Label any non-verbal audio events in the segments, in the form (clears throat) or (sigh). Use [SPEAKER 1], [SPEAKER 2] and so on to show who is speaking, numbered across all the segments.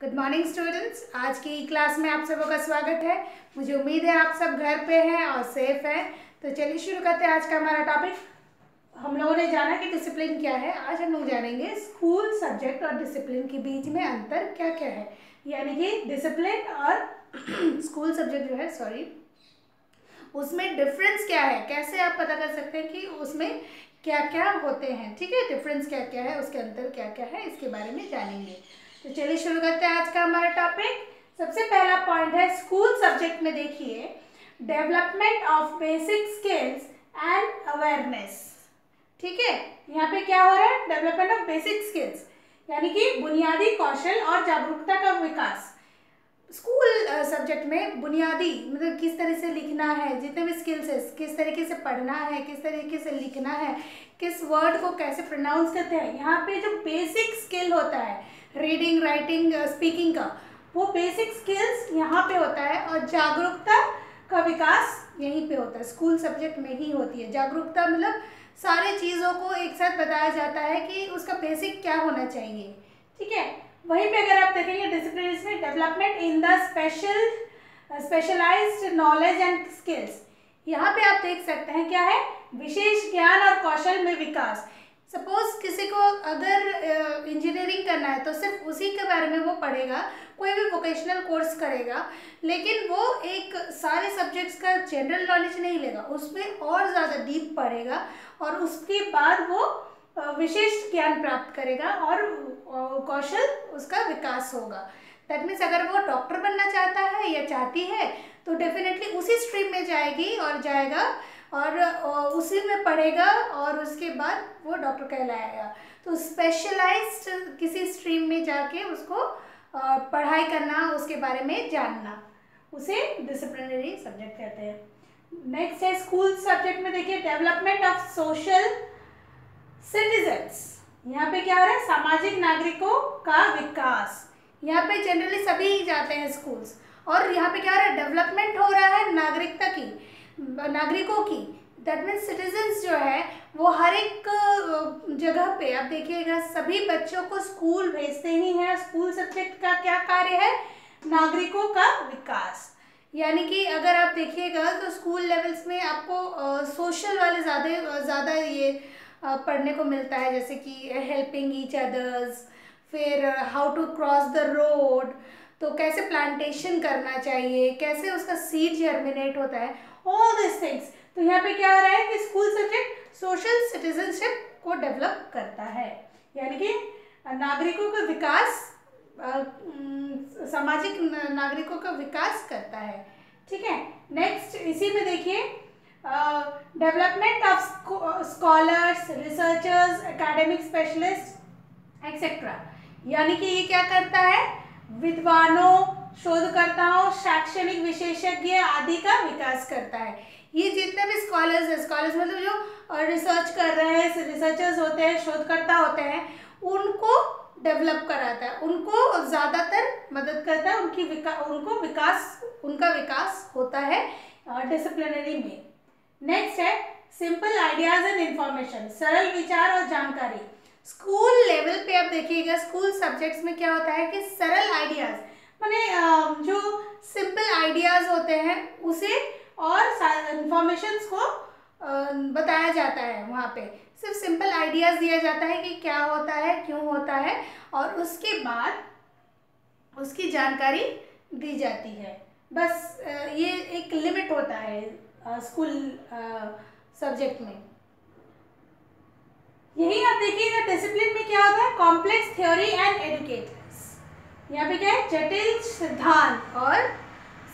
[SPEAKER 1] Good morning students आज की class में आप सबों का स्वागत है। मुझे उम्मीद है आप सब घर पे हैं और सेफ़ हैं। तो चलिए शुरू करते हैं आज का हमारा टॉपिक हम लोगों ने जाना कि डिसिप्लिन क्या है। आज हम लोग जानेंगे स्कूल सब्जेक्ट और डिसिप्लिन के बीच में अंतर क्या क्या है। यानी कि डिसिप्लिन और (clears throat) स्कूल सब्जेक्ट जो है सॉरी उसमें डिफरेंस क्या है? कैसे आप पता कर सकते हैं कि उसमें क्या क्या होते हैं? ठीक है? डिफरेंस क्या क्या है? उसके अंतर क्या क्या है? इसके बारे में जानेंगे। तो चलिए शुरू करते हैं आज का हमारा टॉपिक सबसे पहला पॉइंट है स्कूल सब्जेक्ट में देखिए। Development of basic skills and awareness ठीक है? यहाँ पे क्या हो रहा है? डेवलपमेंट ऑफ़ बेसिक स्किल्स यानी कि बुनियादी कौशल और जागरूकता का विकास। स्कूल सब्जेक्ट में बुनियादी मतलब किस तरह से लिखना है, जितने भी स्किल्स है, किस तरीके से पढ़ना है, किस तरीके से लिखना है, किस वर्ड को कैसे प्रोनाउंस करते हैं, यहाँ पे जो बेसिक स्किल होता है रीडिंग राइटिंग स्पीकिंग का। वो बेसिक स्किल्स यहाँ पे होता है और जागरूकता का विकास यहीं पे होता है। स्कूल सब्जेक्ट में ही होती है। जागरूकता मतलब सारे चीज़ों को एक साथ बताया जाता है कि उसका बेसिक क्या होना चाहिए। ठीक है? वहीं पे अगर आप देखेंगे डिसिप्लिन में development in the special specialised knowledge and skills यहाँ पे आप देख सकते हैं क्या है? विशेष ज्ञान और कौशल में विकास। सपोज़ किसी को अगर इंजीनियरिंग करना है तो सिर्फ़ उसी के बारे में वो पढ़ेगा, कोई भी वोकेशनल कोर्स करेगा, लेकिन वो एक सारे सब्जेक्ट्स का जनरल नॉलेज नहीं लेगा, उसमें और ज़्यादा डीप पढ़ेगा और उसके बाद वो विशेष ज्ञान प्राप्त करेगा और कौशल उसका विकास होगा। दैट मीन्स अगर वो डॉक्टर बनना चाहता है या चाहती है तो डेफिनेटली उसी स्ट्रीम में जाएगी और जाएगा और उसी में पढ़ेगा और उसके बाद वो डॉक्टर कहलाएगा। तो स्पेशलाइज्ड किसी स्ट्रीम में जाके उसको पढ़ाई करना, उसके बारे में जानना। उसे डिसिप्लिनरी सब्जेक्ट कहते हैं। नेक्स्ट है स्कूल सब्जेक्ट में देखिए डेवलपमेंट ऑफ़ सोशल सिटीजन्स यहाँ पे क्या हो रहा है? सामाजिक नागरिकों का विकास। यहाँ पे जनरली सभी जाते हैं स्कूल्स और यहाँ पे क्या हो रहा है? डेवलपमेंट हो रहा है नागरिकता की। नागरिकों की। दैट मीन्स सिटीजन्स जो है, वो हर एक जगह पे, आप देखिएगा सभी बच्चों को स्कूल भेजते ही हैं। स्कूल सब्जेक्ट का क्या कार्य है? नागरिकों का विकास। यानी कि अगर आप देखिएगा तो स्कूल लेवल्स में आपको सोशल वाले ज़्यादा ज़्यादा ये पढ़ने को मिलता है। जैसे कि हेल्पिंग ईच अदर्स फिर how to cross the road तो कैसे प्लांटेशन करना चाहिए, कैसे उसका सीड जर्मिनेट होता है। ऑल दिस थिंग्स तो यहाँ पे क्या हो रहा है कि स्कूल सब्जेक्ट सोशल सिटीजनशिप को डेवलप करता है। यानी कि नागरिकों का विकास सामाजिक नागरिकों का विकास करता है। ठीक है? नेक्स्ट इसी में देखिए development of scholars researchers academic specialist etcetera यानी कि ये क्या करता है? विद्वानों, शोधकर्ताओं शैक्षणिक विशेषज्ञ आदि का विकास करता है। ये जितने भी स्कॉलर्स हैं स्कॉलर्स मतलब जो रिसर्च कर रहे हैं रिसर्चर्स होते हैं, शोधकर्ता होते हैं, उनको डेवलप कराता है, उनको ज़्यादातर मदद करता है, उनकी विका, उनको विकास, उनका विकास होता है डिसिप्लिनरी में। नेक्स्ट है सिंपल आइडियाज़ एंड इंफॉर्मेशन सरल विचार और जानकारी। स्कूल लेवल पे आप देखिएगा स्कूल सब्जेक्ट्स में क्या होता है कि सरल आइडियाज़ मैंने जो सिंपल आइडियाज़ होते हैं, उसे और इंफॉर्मेशंस को बताया जाता है वहाँ पे। सिर्फ़ सिंपल आइडियाज़ दिया जाता है कि क्या होता है, क्यों होता है, और उसके बाद उसकी जानकारी दी जाती है। बस ये एक लिमिट होता है स्कूल सब्जेक्ट में। यही आप देखिएगा डिसिप्लिन में क्या होता है? कॉम्प्लेक्स थ्योरी एंड एडुकेटर्स यहाँ पे क्या है? जटिल सिद्धांत और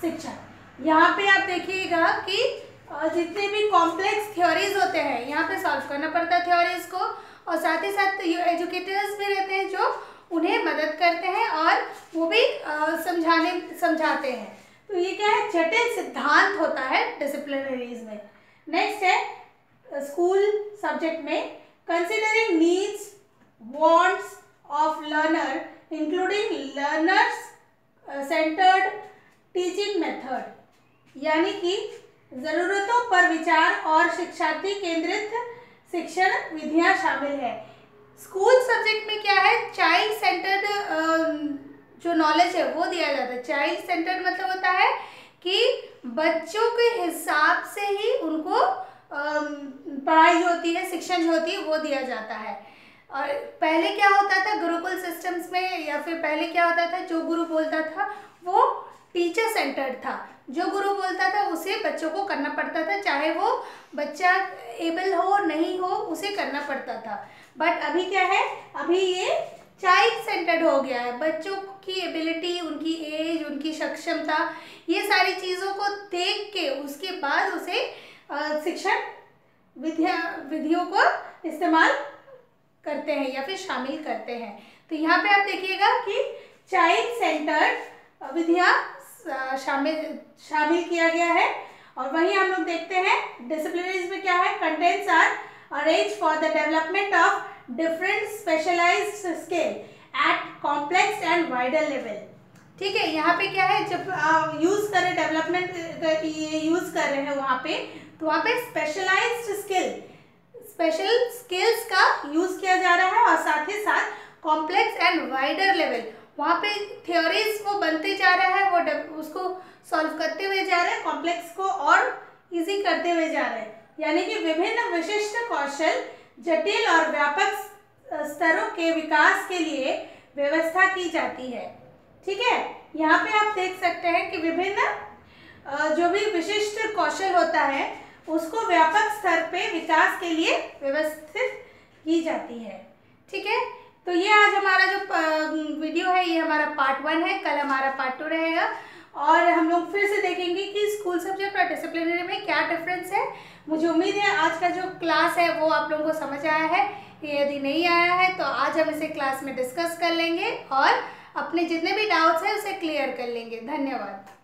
[SPEAKER 1] शिक्षा। यहाँ पे आप देखिएगा कि जितने भी कॉम्प्लेक्स थ्योरीज होते हैं, यहाँ पे सॉल्व करना पड़ता है थ्योरीज को। और साथ ही साथ एजुकेटर्स भी रहते हैं जो उन्हें मदद करते हैं और वो भी समझाने, समझाते हैं। तो ये क्या है? जटिल सिद्धांत होता है डिसिप्लिनरीज में। नेक्स्ट है स्कूल सब्जेक्ट में considering needs wants of learner including learners centred teaching method यानी कि ज़रूरतों पर विचार और शिक्षार्थी केंद्रित शिक्षण विधियाँ शामिल है। स्कूल सब्जेक्ट में क्या है? चाइल्ड सेंटर्ड जो नॉलेज है, वो दिया जाता है। चाइल्ड सेंटर्ड मतलब होता है कि बच्चों के हिसाब से ही उनको पढ़ाई होती है, शिक्षण जो होती है, वो दिया जाता है। और पहले क्या होता था, गुरुकुल सिस्टम्स में या फिर पहले क्या होता था, जो गुरु बोलता था, वो टीचर सेंटर्ड था। जो गुरु बोलता था, उसे बच्चों को करना पड़ता था, चाहे वो बच्चा एबल हो, नहीं हो, उसे करना पड़ता था। बट अभी क्या है, अभी ये चाइल्ड सेंटर्ड हो गया है। बच्चों की एबिलिटी उनकी एज उनकी सक्षमता, ये सारी चीज़ों को देख के, उसके बाद उसे शिक्षण विद्या, विधियों को इस्तेमाल करते हैं या फिर शामिल करते हैं। तो यहाँ पे आप देखिएगा कि चाइल्ड सेंटर्ड विधिया शामिल शामिल किया गया है। और वहीं हम लोग देखते हैं डिसिप्लिनरीज में क्या है? Contents are arrange for the development of different specialised skill at complex and wider level ठीक है, यहाँ पे क्या है? जब यूज़ कर रहे डेवलपमेंट ये यूज़ कर रहे हैं वहाँ पे तो वहाँ पे स्पेशलाइज्ड स्किल स्पेशल स्किल्स का यूज़ किया जा रहा है और साथ ही साथ कॉम्प्लेक्स एंड वाइडर लेवल वहाँ पे थ्योरीज वो बनते जा रहा है, वो उसको सॉल्व करते हुए जा रहे हैं कॉम्प्लेक्स को और इजी करते हुए जा रहे हैं। यानी कि विभिन्न विशिष्ट कौशल, जटिल और व्यापक स्तरों के विकास के लिए व्यवस्था की जाती है। ठीक है? यहाँ पे आप देख सकते हैं कि विभिन्न जो भी विशिष्ट कौशल होता है, उसको व्यापक स्तर पे विकास के लिए व्यवस्थित की जाती है। ठीक है? तो ये आज हमारा जो वीडियो है, ये हमारा पार्ट वन है। कल हमारा पार्ट टू रहेगा। और हम लोग फिर से देखेंगे कि स्कूल सब्जेक्ट और डिसिप्लिनरी में क्या डिफरेंस है। मुझे उम्मीद है आज का जो क्लास है, वो आप लोगों को समझ आया है। यदि नहीं आया है तो आज हम इसे क्लास में डिस्कस कर लेंगे और अपने जितने भी डाउट्स हैं, उसे क्लियर कर लेंगे। धन्यवाद।